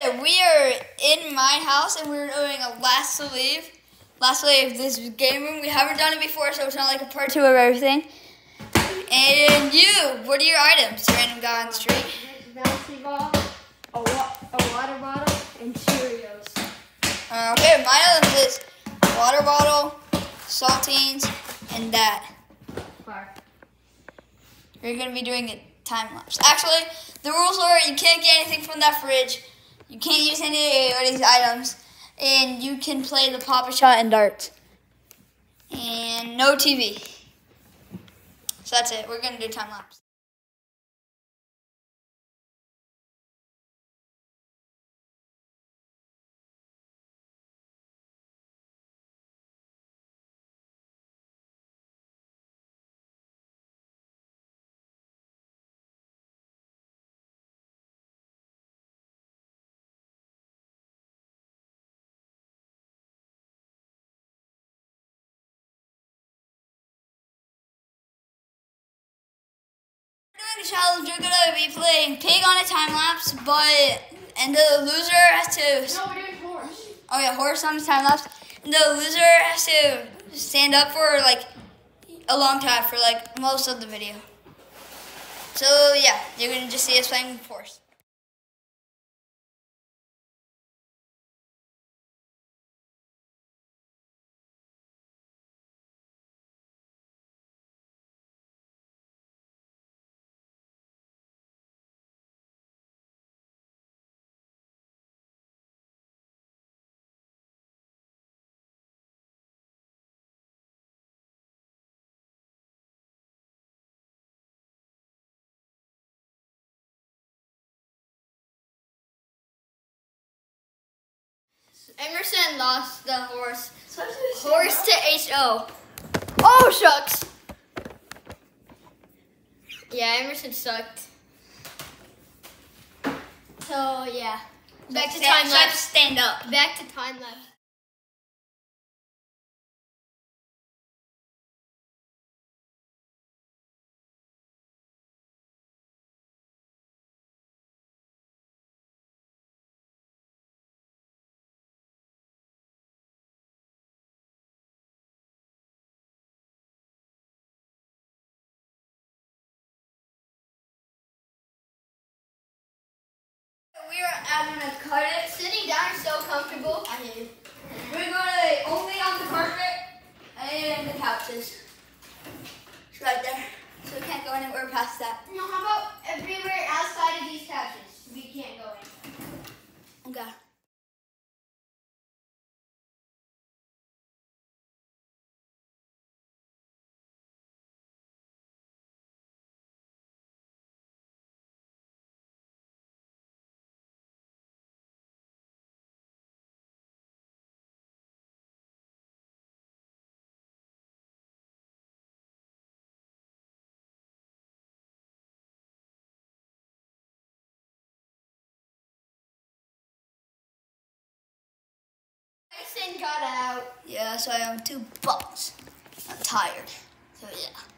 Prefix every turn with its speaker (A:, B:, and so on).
A: We are in my house and we're doing a last to leave. Last this game room. We haven't done it before, so it's not like a part two of everything. And you, what are your items? Random guy on the street.
B: Bouncy ball, a, wa- a water bottle, and Cheerios.
A: Uh, okay, my items is water bottle, saltines, and that.
B: Fire.
A: You're gonna be doing a time lapse. Actually, the rules are you can't get anything from that fridge. You can't use any of these items, and you can play the Pop-A-Shot and darts. And no TV. So that's it. We're gonna do time lapse. We're doing a challenge. We're gonna be playing pig on a time lapse, but and the loser has to.
B: No, we're doing horse.
A: Oh yeah, horse on the time lapse. And the loser has to stand up for like a long time for like most of the video. So yeah, you're gonna just see us playing horse.
B: Emerson lost the horse. Horse to H-O. Oh, shucks. Yeah, Emerson sucked. So, yeah. Back to
A: Stand-
B: time lapse.
A: Stand up.
B: Back to time lapse.
A: We are. I'm gonna cut it.
B: Sitting down is so comfortable.
A: I hate it. We're gonna
B: Tyson got out.
A: Yeah, so I own two bucks. I'm tired. So yeah.